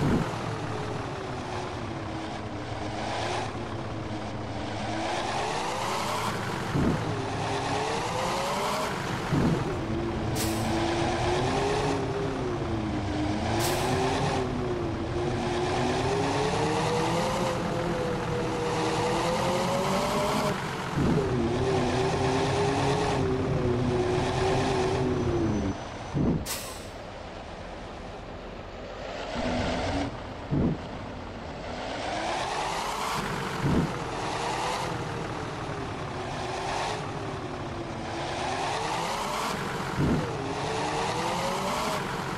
you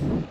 you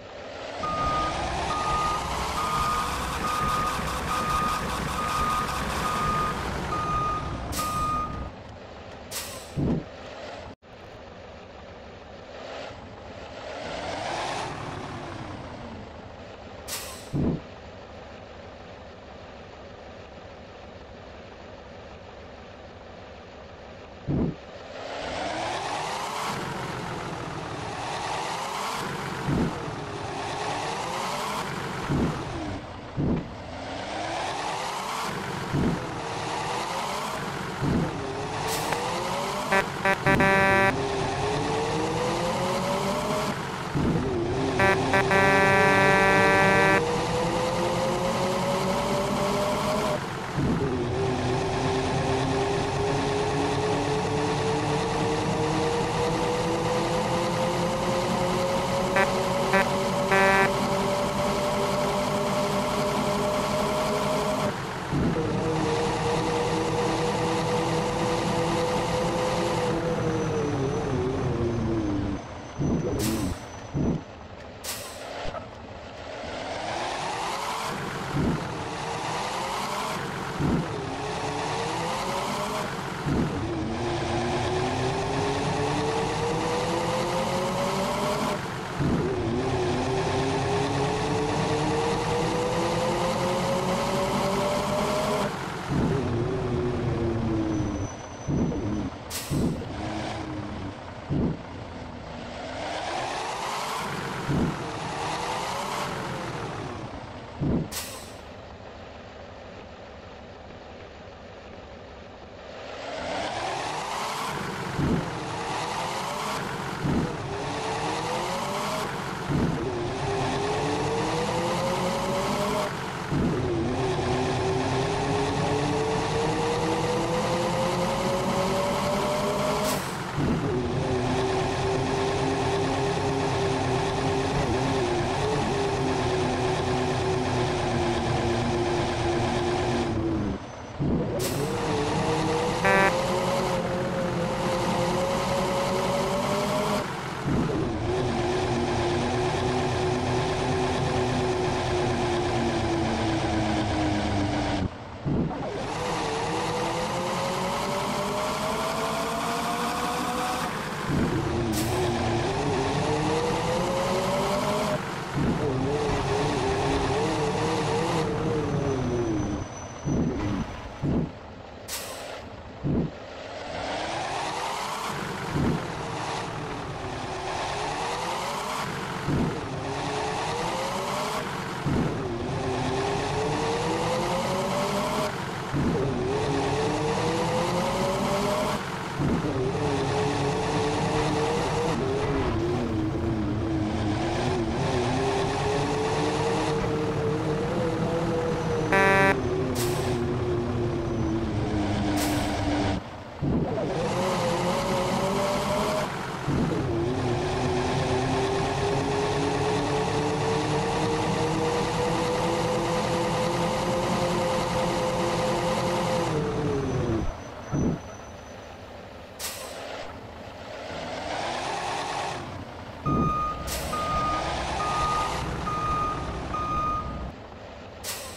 you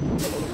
you.